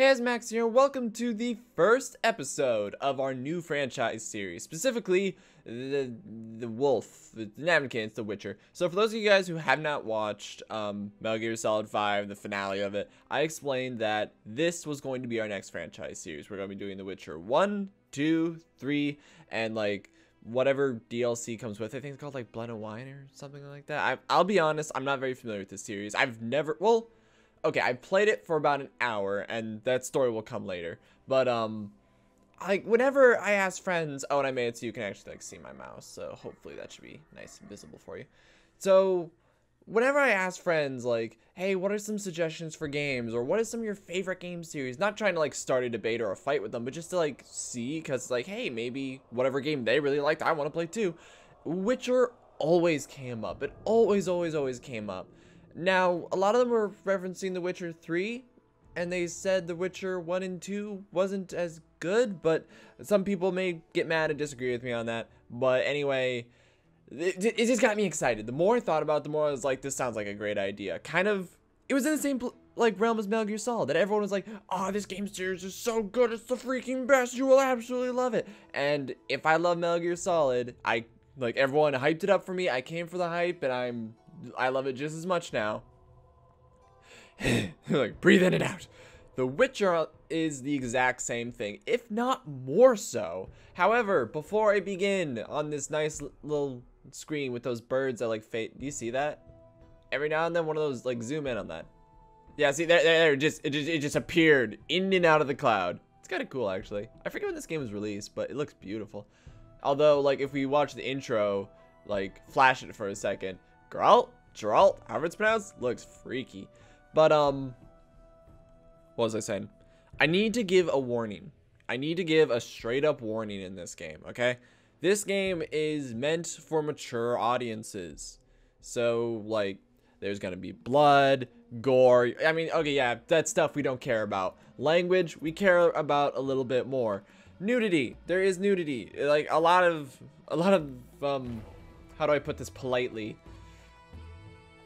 Hey, it's Max here. Welcome to the first episode of our new franchise series, specifically the the Wolf, the Namekins, The Witcher. So, for those of you guys who have not watched um, Metal Gear Solid 5, the finale of it, I explained that this was going to be our next franchise series. We're going to be doing The Witcher 1, 2, 3, and like whatever DLC comes with. I think it's called like Blood and Wine or something like that. I, I'll be honest, I'm not very familiar with this series. I've never, well okay, I played it for about an hour, and that story will come later. But um, like whenever I ask friends, oh, and I made it so you can actually like see my mouse, so hopefully that should be nice and visible for you. So whenever I ask friends like, hey, what are some suggestions for games, or what is some of your favorite game series? Not trying to like start a debate or a fight with them, but just to like see, because like, hey, maybe whatever game they really liked, I want to play too. Witcher always came up. It always, always, always came up. Now, a lot of them were referencing The Witcher 3, and they said The Witcher 1 and 2 wasn't as good, but some people may get mad and disagree with me on that. But anyway, it, it just got me excited. The more I thought about it, the more I was like, this sounds like a great idea. Kind of, it was in the same like realm as Metal Gear Solid, that everyone was like, oh, this game series is so good, it's the freaking best, you will absolutely love it. And if I love Metal Gear Solid, I, like, everyone hyped it up for me, I came for the hype, and I'm I love it just as much now. like, breathe in and out. The Witcher is the exact same thing, if not more so. However, before I begin on this nice little screen with those birds that like fade, do you see that? Every now and then one of those like zoom in on that. Yeah, see there, there, just it just it just appeared in and out of the cloud. It's kind of cool actually. I forget when this game was released, but it looks beautiful. Although like if we watch the intro, like flash it for a second, Geralt? Geralt, however it's pronounced, looks freaky. But, um, what was I saying? I need to give a warning. I need to give a straight up warning in this game, okay? This game is meant for mature audiences. So, like, there's gonna be blood, gore. I mean, okay, yeah, that stuff we don't care about. Language, we care about a little bit more. Nudity, there is nudity. Like, a lot of, a lot of, um, how do I put this politely?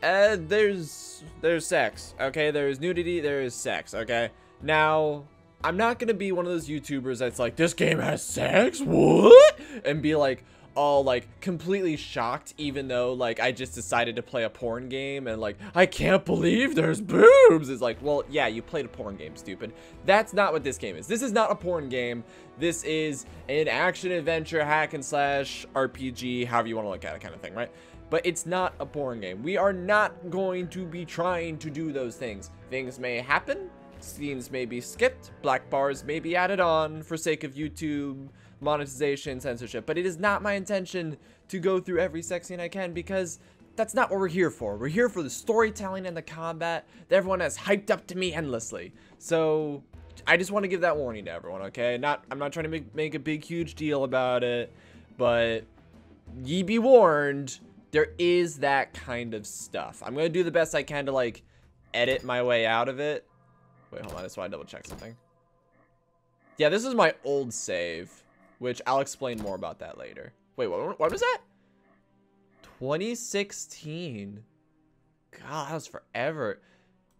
Uh, there's there's sex, okay? There's nudity, there is sex, okay? Now, I'm not gonna be one of those YouTubers that's like, this game has sex? What? And be like, all like completely shocked even though like I just decided to play a porn game and like I can't believe there's boobs it's like well yeah you played a porn game stupid that's not what this game is this is not a porn game this is an action adventure hack and slash RPG however you want to look at it kind of thing right but it's not a porn game. We are not going to be trying to do those things. Things may happen, scenes may be skipped, black bars may be added on for sake of YouTube monetization, censorship, but it is not my intention to go through every sex scene I can because that's not what we're here for. We're here for the storytelling and the combat that everyone has hyped up to me endlessly. So I just want to give that warning to everyone, okay? Not I'm not trying to make, make a big huge deal about it, but ye be warned, there is that kind of stuff. I'm going to do the best I can to, like, edit my way out of it. Wait, hold on. That's why I double check something. Yeah, this is my old save, which I'll explain more about that later. Wait, what, what was that? 2016. God, that was forever.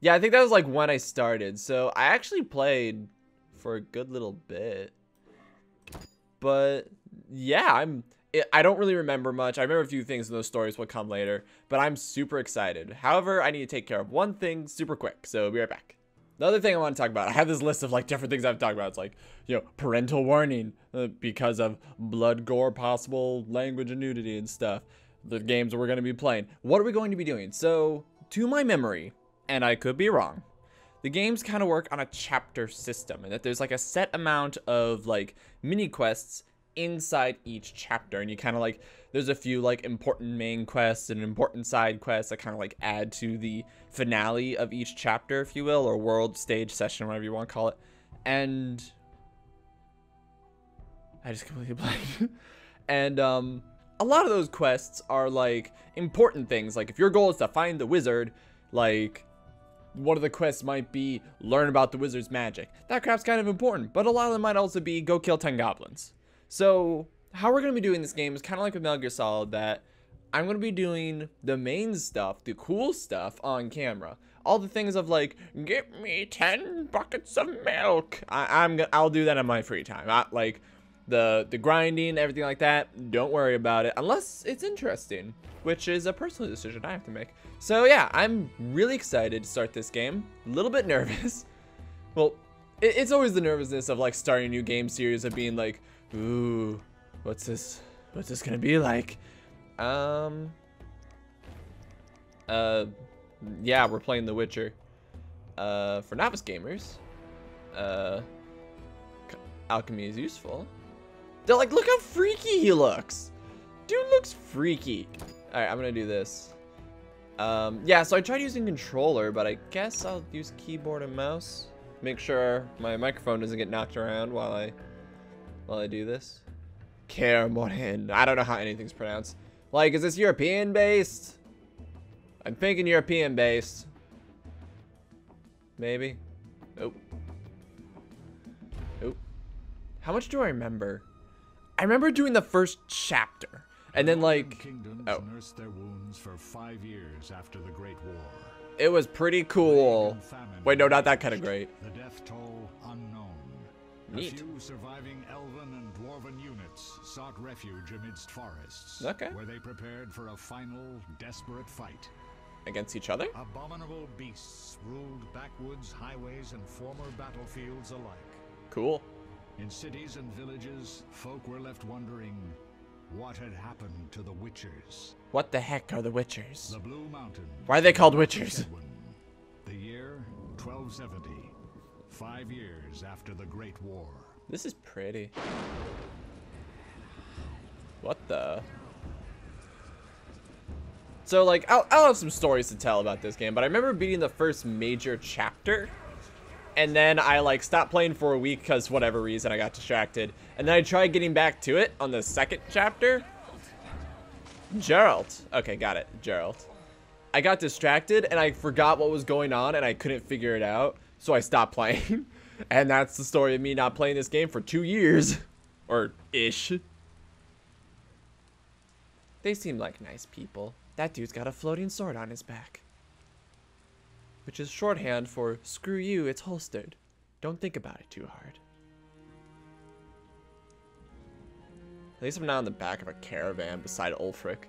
Yeah, I think that was, like, when I started. So, I actually played for a good little bit. But, yeah, I'm it, I don't really remember much. I remember a few things in those stories will come later, but I'm super excited. However, I need to take care of one thing super quick, so be right back. The other thing I want to talk about, I have this list of like different things I've talked about. It's like, you know, parental warning uh, because of blood, gore, possible language and nudity and stuff. The games we're going to be playing. What are we going to be doing? So, to my memory, and I could be wrong, the games kind of work on a chapter system and that there's like a set amount of like mini quests inside each chapter and you kind of like there's a few like important main quests and important side quests that kind of like add to the finale of each chapter if you will or world stage session whatever you want to call it. And i just completely blanked. And um a lot of those quests are like important things. Like if your goal is to find the wizard like one of the quests might be learn about the wizard's magic. That crap's kind of important but a lot of them might also be go kill 10 goblins so how we're going to be doing this game is kind of like with Metal Gear Solid that I'm going to be doing the main stuff, the cool stuff on camera. all the things of like, get me 10 buckets of milk. I, I'm, I'll do that in my free time. I, like, the, the grinding, everything like that, don't worry about it unless it's interesting, which is a personal decision I have to make. So yeah, I'm really excited to start this game. A little bit nervous. Well, it, it's always the nervousness of like starting a new game series of being like, ooh, what's this? What's this gonna be like? Um, uh, yeah, we're playing The Witcher. Uh, for novice gamers, uh, alchemy is useful. They're like, look how freaky he looks. Dude looks freaky. All right, I'm gonna do this. Um, yeah, so I tried using controller, but I guess I'll use keyboard and mouse. Make sure my microphone doesn't get knocked around while I, while I do this. Kaer Morhen. I don't know how anything's pronounced. Like, is this European based? I'm thinking European based. Maybe. Nope. Nope. How much do I remember? I remember doing the first chapter. And then like kingdoms oh. nursed their wounds for five years after the Great War. It was pretty cool. Wait, no, not that kind of great. The death toll unknown. Neat. A few surviving elven and dwarven units sought refuge amidst forests. Okay. Where they prepared for a final, desperate fight. Against each other? Abominable beasts ruled backwoods, highways, and former battlefields alike. Cool. In cities and villages, folk were left wondering what had happened to the Witchers. What the heck are the Witchers? The Blue Mountains. Why are they called Witchers? The year 1270. Five years after the Great War. This is pretty. What the? So, like, I'll, I'll have some stories to tell about this game, but I remember beating the first major chapter, and then I, like, stopped playing for a week because whatever reason I got distracted. And then I tried getting back to it on the second chapter. Gerald. Okay, got it. Gerald. I got distracted, and I forgot what was going on, and I couldn't figure it out, so I stopped playing. and that's the story of me not playing this game for two years. Or ish. They seem like nice people. That dude's got a floating sword on his back. Which is shorthand for, screw you, it's holstered. Don't think about it too hard. At least I'm not in the back of a caravan beside Ulfric.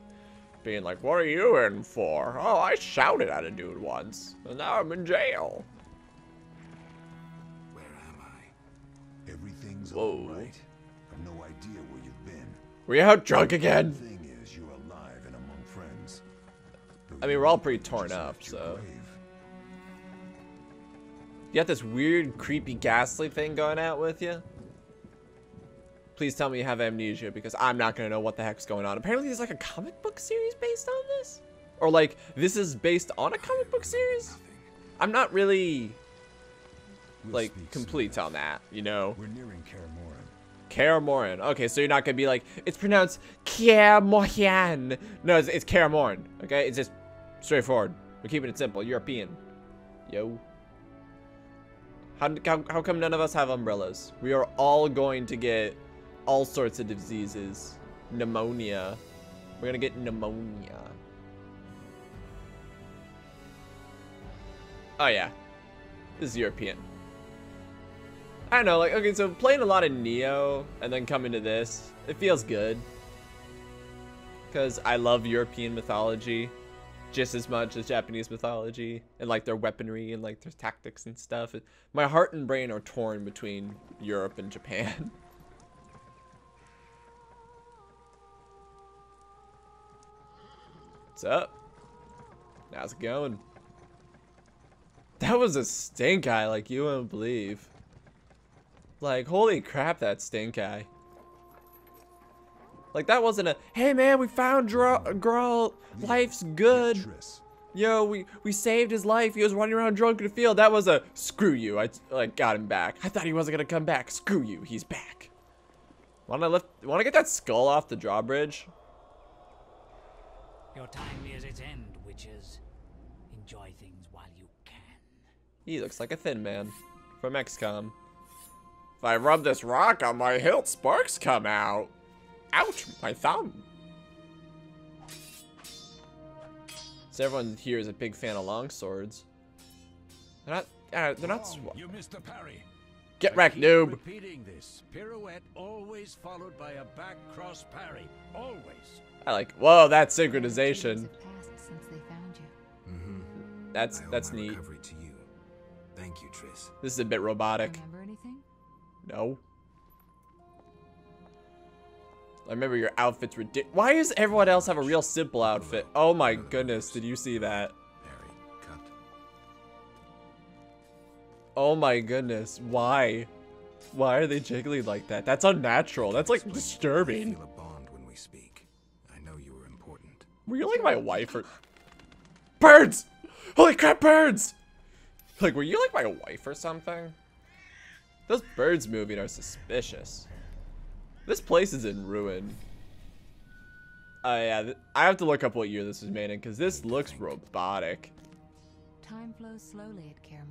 Being like, what are you in for? Oh, I shouted at a dude once. And now I'm in jail. Everything's Whoa. all right. I've no idea where you've been. Were you out drunk again? Thing is, you're alive and among friends. I mean, we're all pretty torn up, so. grave. You got this weird, creepy, ghastly thing going out with you? Please tell me you have amnesia because I'm not going to know what the heck's going on. Apparently there's like a comic book series based on this? Or like, this is based on a comic book series? I'm not really, We'll like, speak soon complete on that, you know? We're nearing Kaer Karamoran. Okay, so you're not going to be like, it's pronounced Karamoran. No, it's, it's Karamoran, okay? It's just straightforward. We're keeping it simple. European. Yo. How, how, how come none of us have umbrellas? We are all going to get all sorts of diseases. Pneumonia. We're gonna get pneumonia. Oh yeah. This is European. I don't know, like, okay, so playing a lot of Nioh and then coming to this, it feels good. Because I love European mythology just as much as Japanese mythology and like their weaponry and like their tactics and stuff. My heart and brain are torn between Europe and Japan. What's up? How's it going? That was a stink eye like you wouldn't believe. Like, holy crap, that stink eye. Like, that wasn't a, hey man, we found Dro girl, life's good. Triss. Yo, we, we saved his life. He was running around drunk in the field. That was a, screw you. I, like, got him back. I thought he wasn't gonna come back. Screw you, he's back. Wanna lift, wanna get that skull off the drawbridge? Your time nears its end, witches. Enjoy things while you can. He looks like a thin man from XCOM. If I rub this rock on my hilt, sparks come out. Ouch, my thumb. So everyone here is a big fan of long swords. They're not. Uh, they're not. Wrong. You missed the parry. Get But wrecked, noob. Repeating this. Pirouette always followed by a back cross parry. Always. I like. Whoa, that synchronization. have passed since they found you. Mm-hmm. That's that's neat. recovery to you. Thank you, Triss. This is a bit robotic. Remember anything? No. I remember your outfit's ridiculous. Why does everyone else have a real simple outfit? Oh my goodness, did you see that? Oh my goodness, why? Why are they jiggling like that? That's unnatural. That's like disturbing. feel a bond when we speak. I know you were important. Were you like my wife or birds? Holy crap, birds! Like, were you like my wife or something? Those birds moving are suspicious. This place is in ruin. Oh yeah, th- I have to look up what year this was made in because this looks robotic. Time flows slowly at Kaer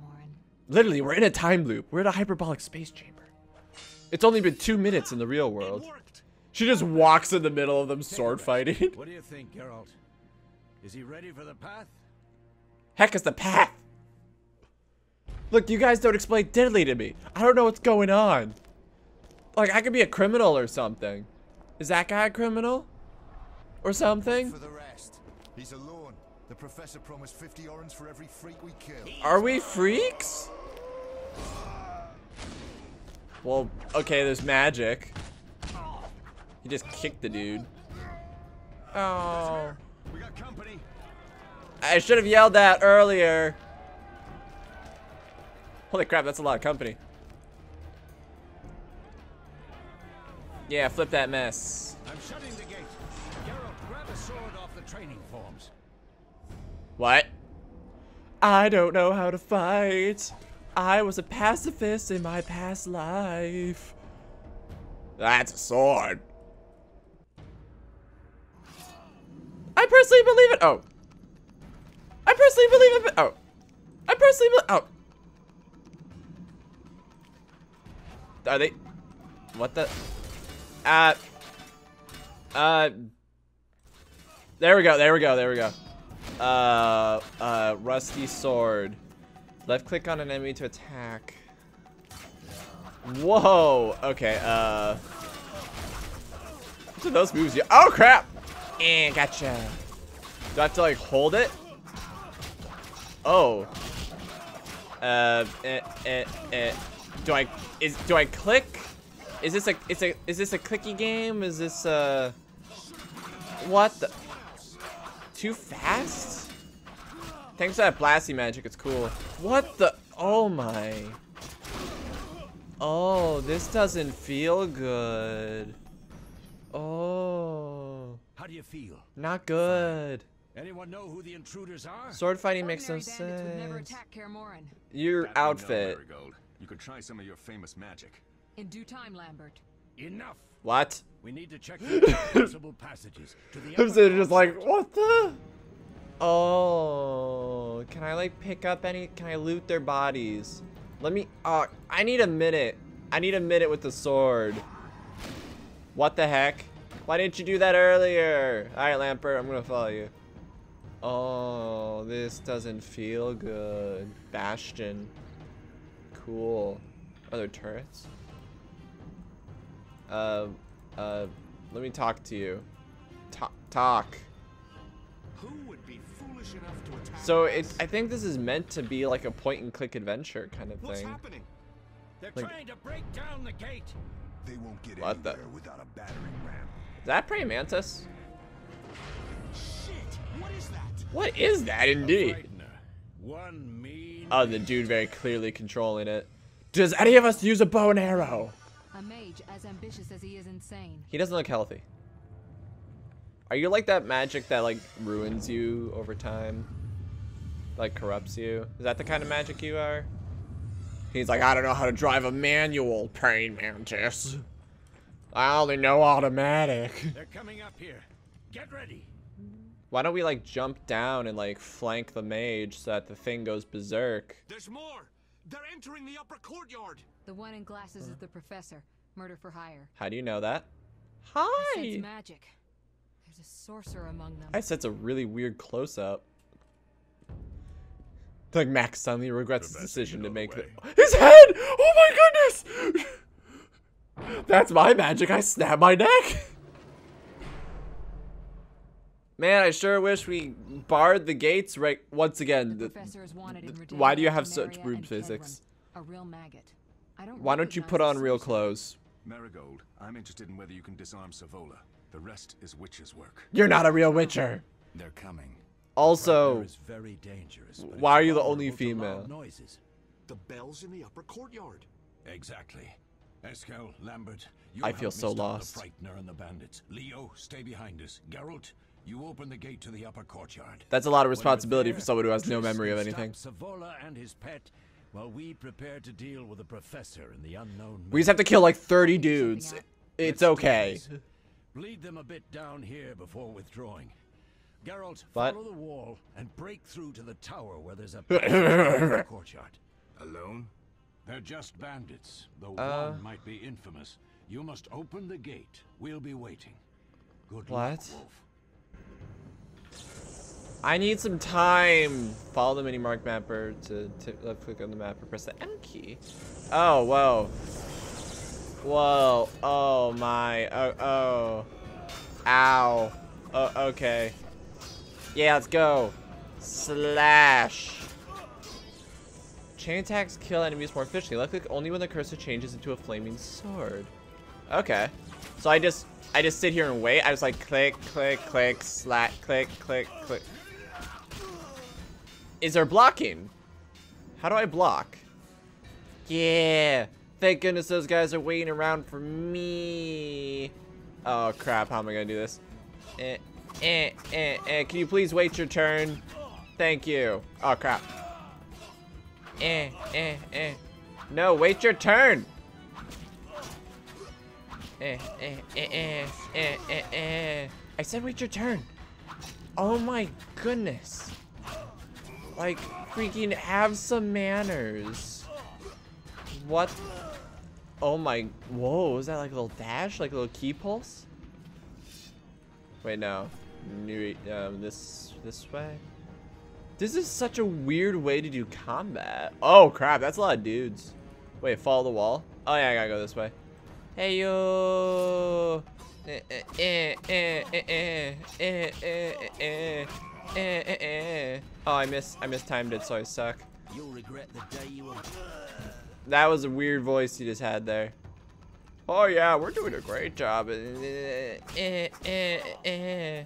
Literally, we're in a time loop. We're in a hyperbolic space chamber. It's only been two minutes in the real world. She just walks in the middle of them sword fighting. What do you think, Geralt? Is he ready for the path? Heck is the path? Look, you guys don't explain diddly to me. I don't know what's going on. Like, I could be a criminal or something. Is that guy a criminal? Or something? For the rest, he's. The professor promised 50 orens for every freak we kill. Are we freaks? Well, okay, there's magic. He just kicked the dude. Oh. We got company. I should have yelled that earlier. Holy crap, that's a lot of company. Yeah, flip that mess. I'm shutting the gate. Geralt, grab a sword off the training forms. What? I don't know how to fight. I was a pacifist in my past life. That's a sword. I personally believe it. Oh. I personally believe it. Oh. I personally believe. Oh. Are they? What the? Uh. Uh. There we go. There we go. There we go. Uh. Uh. Rusty sword. Left click on an enemy to attack. Whoa. Okay. Uh. What those moves? You oh crap! Eh, gotcha. Do I have to like hold it? Oh. Uh. Eh, eh, eh. Do I is do I click? Is this a it's a is this a clicky game? Is this uh what the too fast? Thanks to that blasty magic, it's cool. What the oh my Oh, this doesn't feel good. Oh How do you feel? not good. Anyone know who the intruders are? Sword fighting makes no Ordinary would never sense. attack Kaer Morhen. Your That we outfit. Merigold. You could try some of your famous magic. In due time, Lambert. Enough. What? We need to check the possible passages to the I'm upper sitting just like, what the? Oh, can I like pick up any? Can I loot their bodies? Let me. Uh, I need a minute. I need a minute with the sword. What the heck? Why didn't you do that earlier? All right, Lambert, I'm gonna follow you. Oh, this doesn't feel good. Bastion. Cool. Are there turrets? Uh, uh, let me talk to you. Ta- talk. Who would be foolish enough to attack So us? it, I think this is meant to be like a point and click adventure kind of What's thing. happening? They're Like- trying to break down the gate. They won't get What the- without a battering ram. Is that praying mantis? Shit! What is that? What is that indeed? One mean. Oh, the dude very clearly controlling it. Does any of us use a bow and arrow? A mage as ambitious as he is insane. He doesn't look healthy. Are you like that magic that like ruins you over time? Like corrupts you? Is that the kind of magic you are? He's like, I don't know how to drive a manual praying mantis. I only know automatic. They're coming up here. Get ready. Why don't we like jump down and like flank the mage so that the thing goes berserk? There's more. They're entering the upper courtyard. The one in glasses is the professor. Murder for hire. How do you know that? I sense Hi! magic. There's a sorcerer among them. I sense a really weird close up. Like Max suddenly regrets his decision to know the make the his head. Oh my goodness! That's my magic. I snap my neck. Man, I sure wish we barred the gates right once again. The The- professor is wanted in why do you have such Temeria, room physics? A real maggot. I don't why don't you put on real clothes? Merigold, I'm interested in whether you can disarm Savolla. The rest is witch's work. You're not a real witcher. They're coming. Also, Is very dangerous. why are you the only vulnerable to loud female? Noises. The bell's in the upper courtyard. Exactly. Eskel, Lambert, you I feel so lost. The Frightener and the bandits. Leo, stay behind us. Geralt, you open the gate to the upper courtyard. that's a lot of When we're responsibility for there, someone who has no memory of anything. Savolla and his pet while we prepare to deal with the professor and the unknown. We just have to kill like 30 dudes. It's okay. this. Bleed them a bit down here before withdrawing. Geralt, What? follow the wall and break through to the tower where there's a the courtyard. Alone? They're just bandits, though Uh. one might be infamous. You must open the gate. We'll be waiting. Good What? luck, Wolf. I need some time. Follow the mini mark mapper to, left uh, click on the map or press the M key. Oh, whoa. Whoa. Oh my. Oh, oh. Ow. Oh, okay. Yeah, let's go. Slash. Chain attacks kill enemies more efficiently. Left click only when the cursor changes into a flaming sword. Okay. So I just I just sit here and wait. I just like click, click, click, slack, click, click, click. Is there blocking? How do I block? Yeah. Thank goodness those guys are waiting around for me. Oh crap, how am I gonna do this? Eh, eh, eh, eh. Can you please wait your turn? Thank you. Oh crap. Eh, eh, eh. No, wait your turn. Eh, eh, eh, eh, eh, eh, eh. I said wait your turn. Oh my goodness. Like, freaking have some manners. What? Oh my, whoa, was that like a little dash? Like a little key pulse? Wait, no. New, um, this, this way? This is such a weird way to do combat. Oh crap, that's a lot of dudes. Wait, follow the wall? Oh yeah, I gotta go this way. Hey yo! Eh, eh, eh, Eh, eh, eh, eh. Oh, I miss I mistimed it, so I suck. You'll regret the day you that was a weird voice you just had there. Oh yeah, we're doing a great job. Eh, eh, eh, eh. eh.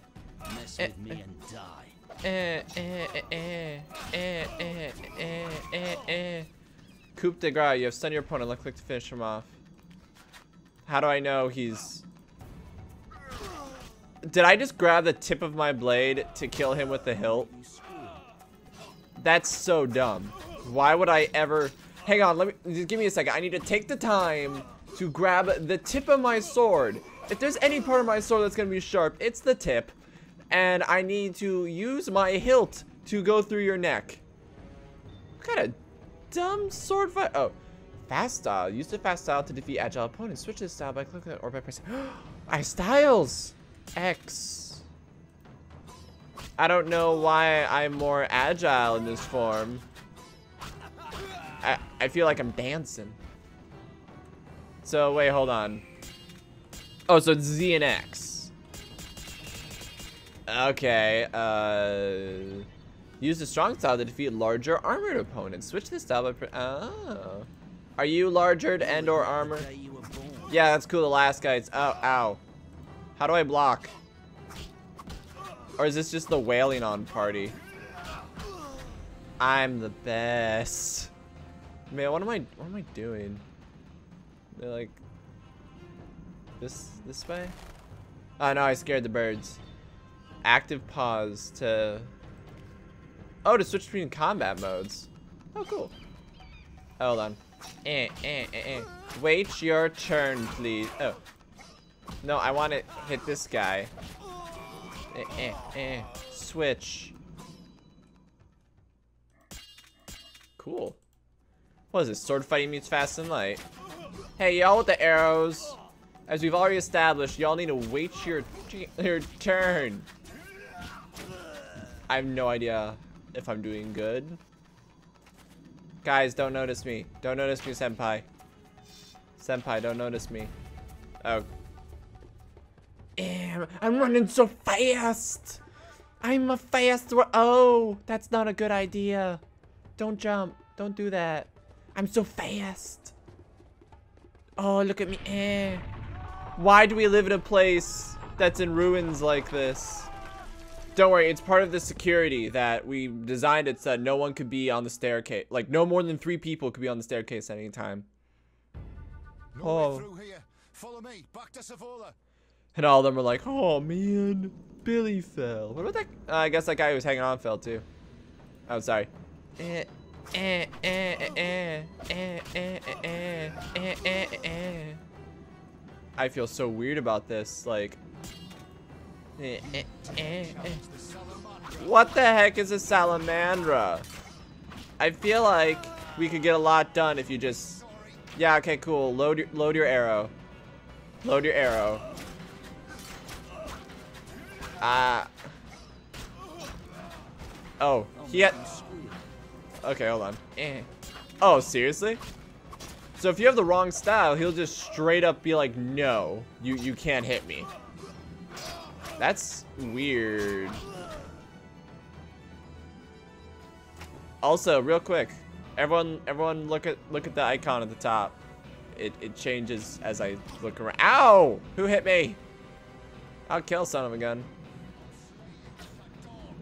Mess eh, with me and die. Eh, eh, eh, eh, eh, eh, eh, eh. Coup de gras! you have stunned your opponent. Left click to finish him off. How do I know he's did I just grab the tip of my blade to kill him with the hilt? That's so dumb. Why would I ever... Hang on, let me... Just give me a second. I need to take the time to grab the tip of my sword. If there's any part of my sword that's going to be sharp, it's the tip. And I need to use my hilt to go through your neck. What kind of dumb sword fight? Oh, fast style. Use the fast style to defeat agile opponents. Switch the style by clicking it or by pressing. I have styles. X. I don't know why I'm more agile in this form. I, I feel like I'm dancing. So, wait, hold on. Oh, so it's Z and X. Okay, uh... Use the strong style to defeat larger armored opponents. Switch this style by... Oh. Are you larger and or armor? The day you were born. Yeah, that's cool. The last guy's... Oh, ow. How do I block? Or is this just the wailing on party? I'm the best. Man, what am I... What am I doing? They're like... This... This way? Oh, no, I scared the birds. Active pause to... Oh, to switch between combat modes. Oh, cool. Hold on. Eh, eh, eh, eh. Wait your turn, please. Oh. No, I want to hit this guy. Eh, eh, eh. Switch. Cool. What is this? Sword fighting meets fast and light. Hey, y'all with the arrows. As we've already established, y'all need to wait your your turn. I have no idea if I'm doing good. Guys, don't notice me. Don't notice me, senpai. Senpai, don't notice me. Oh. Ew, I'm running so fast. I'm a fast ru- Oh, that's not a good idea. Don't jump. Don't do that. I'm so fast. Oh, look at me. Eh. Why do we live in a place that's in ruins like this? Don't worry, it's part of the security that we designed it so that no one could be on the staircase. Like, no more than three people could be on the staircase at any time. No Oh. way through here. Follow me. Back to Savolla. And all of them are like, oh man, Billy fell. What about that? Uh, I guess that guy who was hanging on fell too. Oh, sorry. I feel so weird about this. Like, what the heck is a salamandra? I feel like we could get a lot done if you just. Yeah. Okay. Cool. Load your load your arrow. Load your arrow. Ah. oh, he had. Okay, hold on. Eh. Oh, seriously? So if you have the wrong style, he'll just straight up be like, "No, you you can't hit me." That's weird. Also, real quick, everyone everyone look at look at the icon at the top. It it changes as I look around. Ow! Who hit me? I'll kill son of a gun.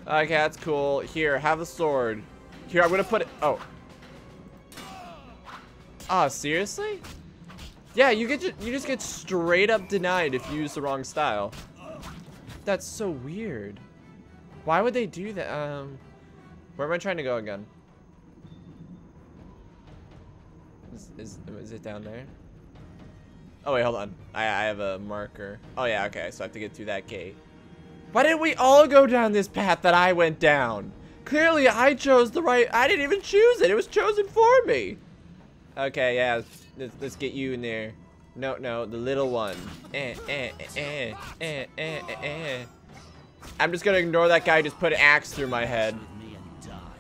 Okay, that's cool. Here, have the sword. Here, I'm gonna put it. Oh. Oh, seriously? Yeah, you get you just get straight up denied if you use the wrong style. That's so weird. Why would they do that? Um, where am I trying to go again? Is, is, is it down there? Oh wait, hold on. I, I have a marker. Oh yeah, okay, so I have to get through that gate. Why didn't we all go down this path that I went down? Clearly I chose the right, I didn't even choose it. It was chosen for me. Okay, yeah, let's, let's get you in there. No, no, the little one. Eh, eh, eh, eh, eh, eh, eh. I'm just gonna ignore that guy just put an axe through my head.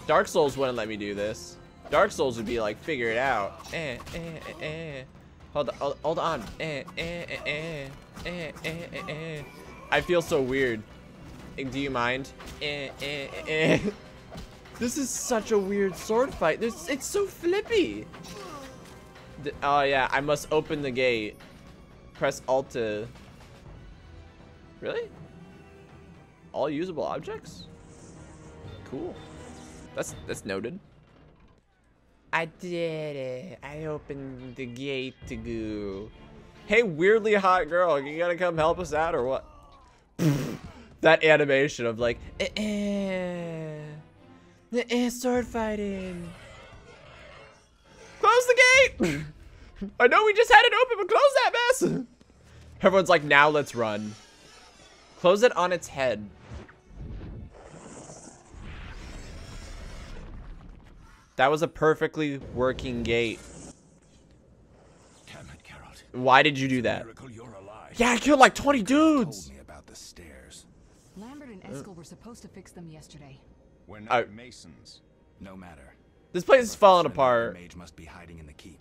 Dark Souls wouldn't let me do this. Dark Souls would be like, figure it out. Eh, eh, eh, eh. Hold, hold, hold on. Eh, eh, eh, eh, eh, eh, eh, eh. I feel so weird. Do you mind? Eh, eh, eh, eh. This is such a weird sword fight. It's so flippy. D- oh yeah, I must open the gate. Press Alt to. Really? All usable objects? Cool. That's that's noted. I did it. I opened the gate to go. Hey, weirdly hot girl, you gotta come help us out or what? that animation of like, eh, eh, eh, eh, sword fighting. Close the gate! I know we just had it open, but close that mess! Everyone's like, now let's run. Close it on its head. That was a perfectly working gate. Damn it, Geralt. Why did you do that? You're alive. Yeah, I killed like 20 dudes! Told me about the stairs. Lambert and Eskel were supposed to fix them yesterday. We're Uh, not masons. No matter. This place is falling Professor apart. Mage must be hiding in the keep.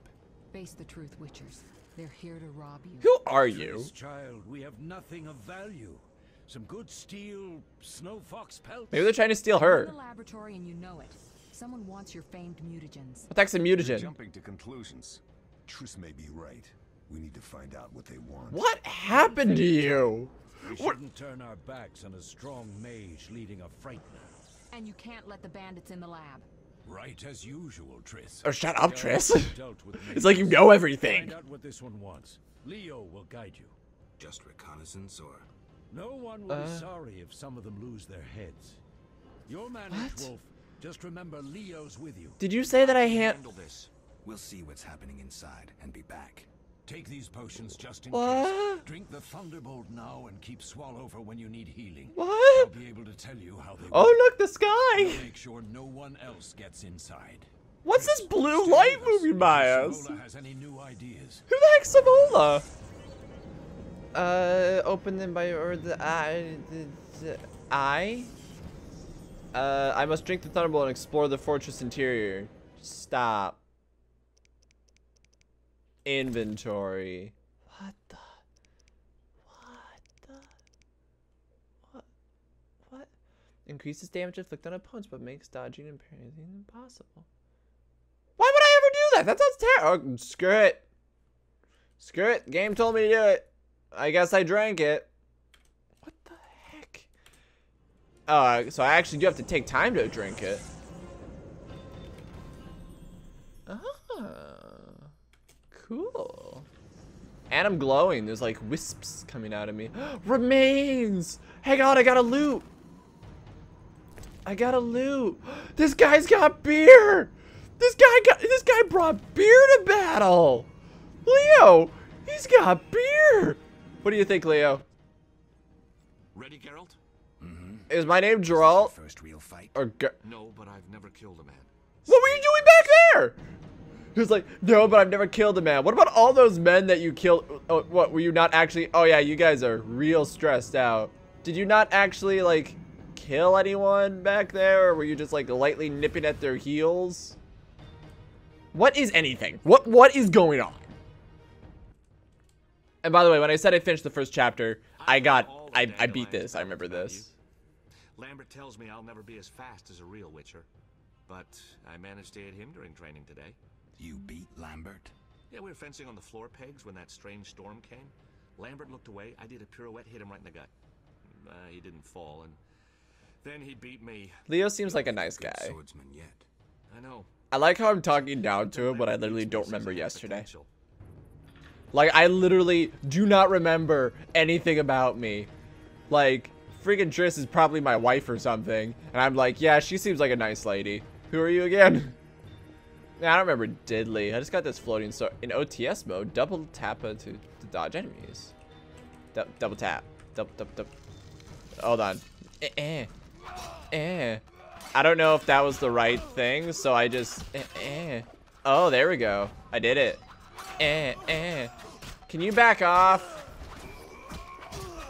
Face the truth, Witchers. They're here to rob you. Who are you? This child, we have nothing of value. Some good steel, snow fox pelts. Maybe they're trying to steal You're in her. the laboratory and you know it. Someone wants your famed mutagens. What the heck's a You're mutagen? jumping to conclusions. Triss may be right. We need to find out what they want. What happened to you? We shouldn't turn our backs on a strong mage leading a frightener. And you can't let the bandits in the lab. Right as usual, Triss. Oh, shut up, Geralt Triss. has dealt with It's like you know everything. Find out what this one wants. Leo will guide you. Just reconnaissance or No one will Uh. be sorry if some of them lose their heads. Your managed What? wolf. Just remember Leo's with you. Did you say that I hand? handle this? We'll see what's happening inside and be back. Take these potions just in What? case. Drink the Thunderbolt now and keep Swallow for when you need healing. What? I'll be able to tell you how they Oh, work. look, the sky. Make sure no one else gets inside. What's this blue light with us moving in by us? Has any new ideas. Who the heck's Savolla? Uh, open them by or the eye. The, the eye. Uh, I must drink the thunderbolt and explore the fortress interior. Stop. Inventory. What the? What the? What? What? Increases damage inflicted on opponents, but makes dodging and parrying impossible. Why would I ever do that? That sounds terrible. Oh, screw it. Screw it. Game told me to do it. I guess I drank it. What the heck? Uh, so I actually do have to take time to drink it. Ah, cool. And I'm glowing. There's like wisps coming out of me. Remains! Hang on, I got a loot. I got a loot. This guy's got beer. This guy got. This guy brought beer to battle. Leo, he's got beer. What do you think, Leo? Ready, Geralt? Mm-hmm. Is my name Geralt First real fight. or? Ger- No, but I've never killed a man. What were you doing back there? Was like, no, but I've never killed a man. What about all those men that you killed? Oh, what, were you not actually? Oh yeah, you guys are real stressed out. Did you not actually, like, kill anyone back there? Or were you just, like, lightly nipping at their heels? What is anything? What What is going on? And by the way, when I said I finished the first chapter, I got, I, I beat this. I remember this. Lambert tells me I'll never be as fast as a real Witcher, but I managed to hit him during training today. You beat Lambert? Yeah, we were fencing on the floor pegs when that strange storm came. Lambert looked away. I did a pirouette, hit him right in the gut. Uh, he didn't fall, and then he beat me. Leo seems like a nice guy. swordsman yet. I know. I like how I'm talking down to him, but I literally don't remember yesterday. Like, I literally do not remember anything about me. Like, freaking Triss is probably my wife or something. And I'm like, yeah, she seems like a nice lady. Who are you again? I don't remember diddly. I just got this floating so in OTS mode, double tap to, to dodge enemies. Du double tap. Double, double, double. Hold on. Eh, eh. Eh. I don't know if that was the right thing, so I just eh, eh. Oh, there we go. I did it. Eh, eh. Can you back off?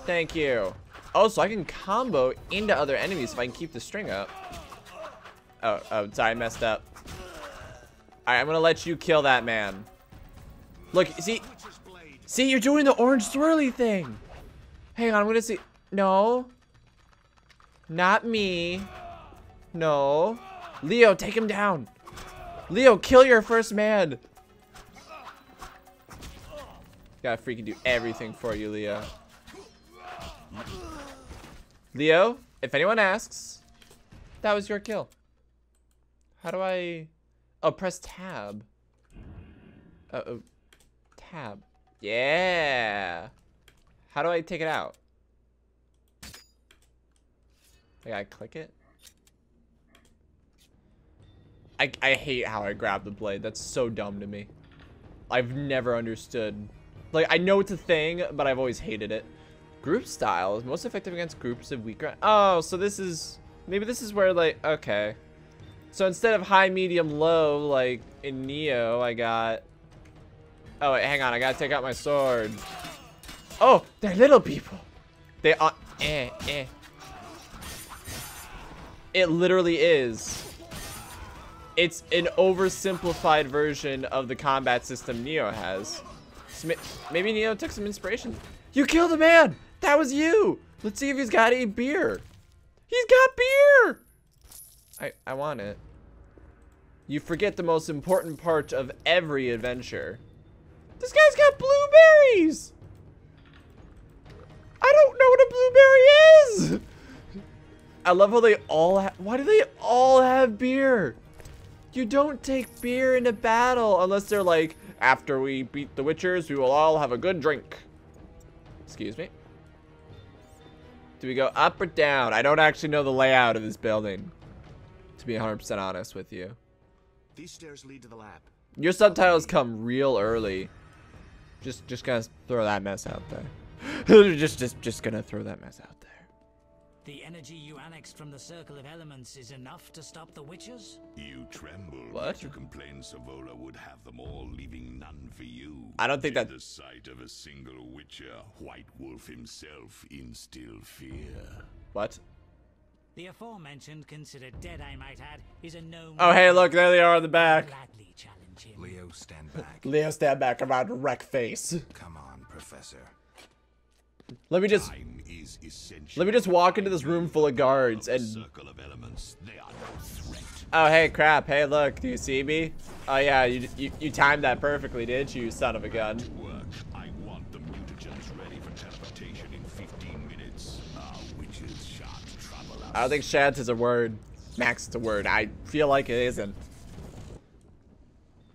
Thank you. Oh, so I can combo into other enemies if I can keep the string up. Oh, oh, sorry, I messed up. Alright, I'm gonna let you kill that man. Look, see, see, you're doing the orange swirly thing. Hang on, I'm gonna see. No. Not me. No. Leo, take him down. Leo, kill your first man. Gotta freaking do everything for you, Leo. Leo, if anyone asks, that was your kill. How do I... Oh, press tab. Uh oh. Tab. Yeah. How do I take it out? I gotta click it. I, I hate how I grab the blade. That's so dumb to me. I've never understood. Like, I know it's a thing, but I've always hated it. Group style is most effective against groups of weaker. Oh, so this is maybe this is where like okay. So instead of high, medium, low, like in Nioh, I got. Oh wait, hang on, I gotta take out my sword. Oh, they're little people. They are. Eh, eh. It literally is. It's an oversimplified version of the combat system Nioh has. Maybe Nioh took some inspiration. You killed a man! That was you! Let's see if he's got any beer. He's got beer! I, I want it. You forget the most important part of every adventure. This guy's got blueberries! I don't know what a blueberry is! I love how they all have, why do they all have beer? You don't take beer into battle unless they're like, after we beat the Witchers, we will all have a good drink. Excuse me. Do we go up or down? I don't actually know the layout of this building. To be 100% honest with you. These stairs lead to the lab. Your subtitles come real early. Just just gonna throw that mess out there. just just just gonna throw that mess out there. The energy you annexed from the Circle of Elements is enough to stop the witches? You tremble What? that you complain Savolla would have them all, leaving none for you. I don't think that- the sight of a single Witcher, White Wolf himself, instill fear. What? The aforementioned, considered dead, I might add, is a known. Oh, hey, look, there they are in the back. Gladly challenge him. Leo, stand back. Leo, stand back. I'm about to wreck face. Come on, Professor. Let me just Time is essential. let me just walk into this room full of guards and Circle of elements. They are no threat. oh hey crap hey look do you see me oh yeah you you, you timed that perfectly didn't you son of a gun Work. I don't think shan't is a word Max is a word I feel like it isn't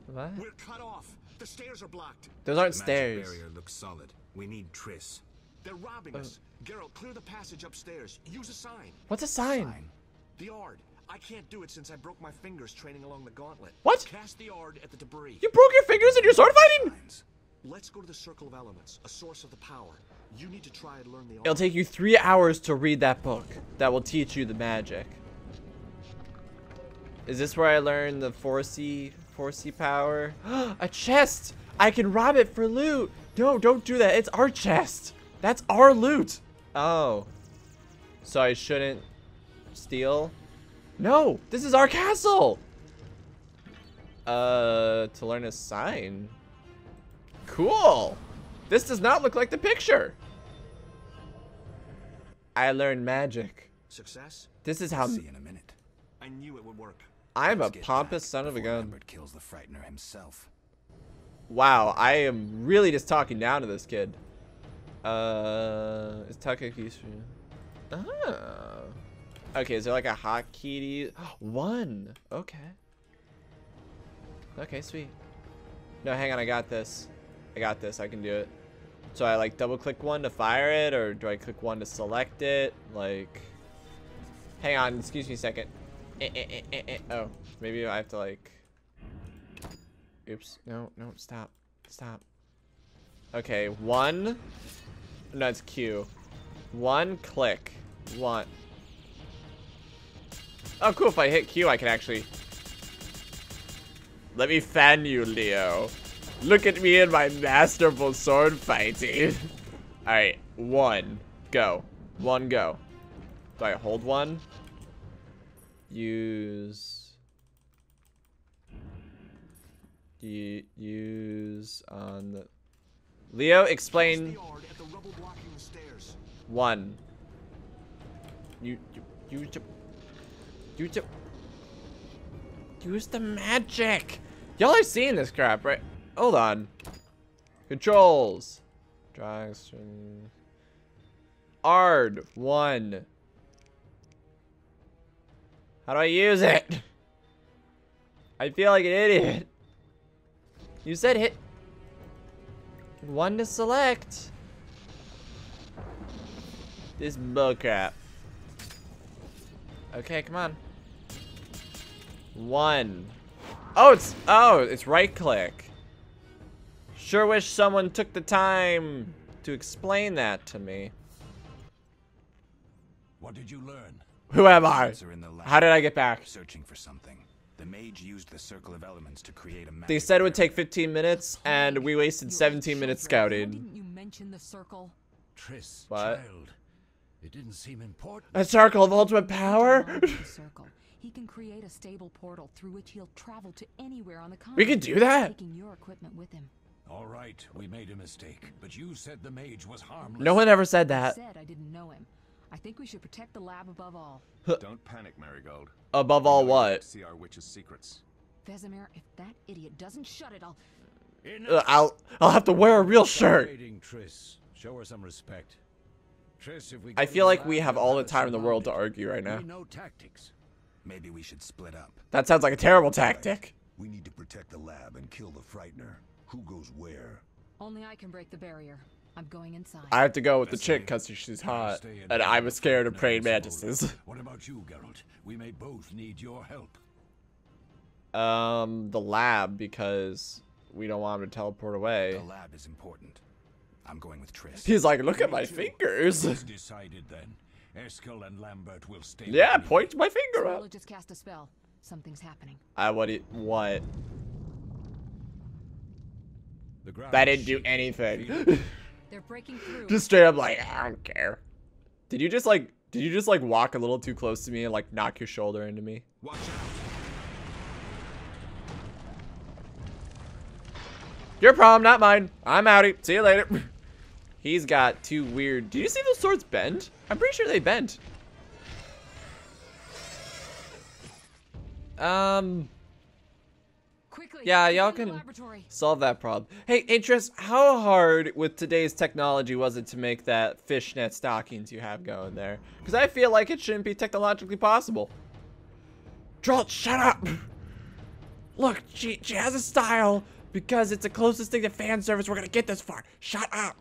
what We're cut off. The stairs are blocked. those aren't The magic stairs barrier looks solid. We need Triss. They're robbing us. Uh. Geralt, clear the passage upstairs. Use a sign. what's a sign Fine. The Aard. I can't do it since I broke my fingers training along the gauntlet. What? Cast the Aard at the debris. you broke your fingers in your sword fighting Let's go to the Circle of Elements, a source of the power. You need to try and learn the It'll take you three hours to read that book that will teach you the magic. Is this where I learn the 4C, 4C power? a chest! I can rob it for loot! No, don't do that. It's our chest. That's our loot. Oh. So I shouldn't steal? No, this is our castle! Uh, to learn a sign. Cool. This does not look like the picture. I learned magic. Success? This is how See in a minute. I knew it would work. I'm a Let's get pompous son of a gun. Lambert kills the Frightener himself. Wow, I am really just talking down to this kid. Uh, is Takaki Oh. Okay, is there like a hotkey to use? One. Okay. Okay, sweet. No, hang on, I got this. I got this, I can do it. So I like double click one to fire it, or do I click one to select it? Like, hang on, excuse me a second. Eh, eh, eh, eh, eh. Oh, maybe I have to like. Oops. No, no, stop. Stop. Okay, one. No, it's Q. One click. One. Oh, cool. If I hit Q, I can actually. Let me fan you, Leo. Look at me in my masterful sword fighting. Alright, one. Go. One, go. Do I hold one? Use. Use on the. Leo, explain The Aard at the rubble blocking the stairs. one. You, you, use the, use the, use the magic. Y'all are seeing this crap, right? Hold on. Controls. Drag string. Aard one. How do I use it? I feel like an idiot. You said hit one to select. This bullcrap. Okay, come on. One. Oh, it's oh, it's right click. Sure wish someone took the time to explain that to me. What did you learn? Who am I? Are in the lab, How did I get back? searching for something. The mage used the circle of elements to create a magic They said it would take 15 minutes, and we wasted 17 minutes scouting. Didn't you mention the circle? Triss, What? child. It didn't seem important. A circle of ultimate power? Along the circle. He can create a stable portal through which he'll travel to anywhere on the continent. We could do that? Taking your equipment with him. All right, we made a mistake, but you said the mage was harmless. No one ever said I that. said I didn't know him. I think we should protect the lab above all. Don't panic, Merigold. Above all what? See our witch's secrets. Vesemir, if that idiot doesn't shut it, I'll. Uh, I'll I'll have to wear a real shirt. Triss. Show her some respect. Triss, if we I feel like we have all the time in the world to argue right now. We know tactics. Maybe we should split up. That sounds like a terrible tactic. We need to protect the lab and kill the Frightener. Who goes where? Only I can break the barrier. I'm going inside. I have to go with the Let's chick because she's hot, and I'm with scared of praying mantises. What about you, Geralt? We may both need your help. Um, the lab because we don't want him to teleport away. The lab is important. I'm going with Triss. He's like, look at my fingers. It's decided then. Eskel and Lambert will stay. yeah, point my finger Swola up. just cast a spell. Something's happening. I what? it- What? The ground That is didn't do anything. They're breaking through. just straight up like, I don't care. Did you just like Did you just like walk a little too close to me and like knock your shoulder into me? Watch out. Your problem, not mine. I'm outie. See you later. He's got two weird. Do you see those swords bend? I'm pretty sure they bend. Um, Quickly. Yeah, y'all can- solve that problem. Hey, Interest, how hard with today's technology was it to make that fishnet stockings you have going there? Because I feel like it shouldn't be technologically possible. Drolt, shut up! Look, she, she has a style because it's the closest thing to fan service we're gonna get this far. Shut up!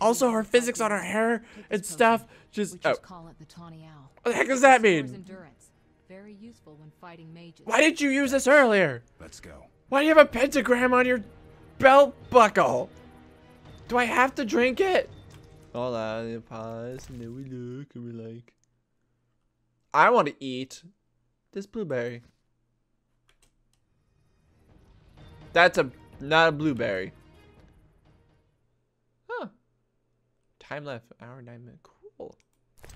Also, her physics on her hair and stuff, just- oh. call it the tawny owl. What the heck does that mean? Endurance. Very useful when fighting mages. Why didn't you use this earlier? Let's go. Why do you have a pentagram on your belt buckle? Do I have to drink it? Hold on, pause, and then we look and we're like, I want to eat this blueberry. That's a not a blueberry. Huh. Time left, hour nine minutes. Cool.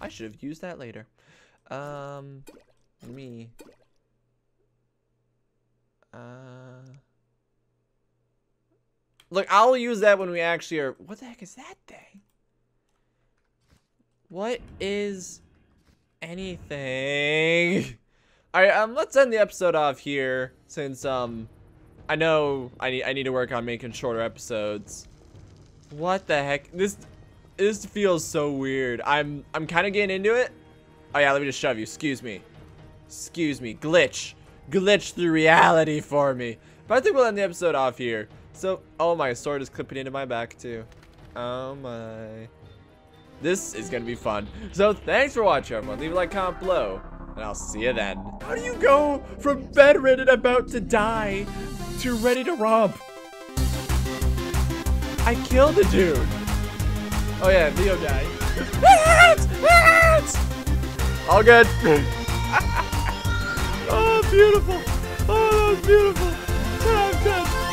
I should have used that later. Um, me. Uh, look, I'll use that when we actually are. What the heck is that thing? What is anything? All right, um, let's end the episode off here since um, I know I need I need to work on making shorter episodes. What the heck? This this feels so weird. I'm I'm kind of getting into it. Oh yeah, let me just shove you. Excuse me. Excuse me. Glitch. Glitch through reality for me. But I think we'll end the episode off here. So, oh my sword is clipping into my back too. Oh my. This is gonna be fun. So thanks for watching everyone. Leave a like, comment below. And I'll see you then. How do you go from bedridden about to die to ready to romp? I killed a dude. Oh yeah, Leo died. All good. beautiful. Oh, that was beautiful. 10 out